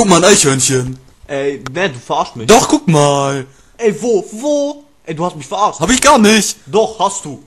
guck mal, ein Eichhörnchen. Ey, ne, du verarsch mich. Doch, guck mal. Ey, wo? Wo? Ey, du hast mich verarscht. Hab ich gar nicht. Doch, hast du.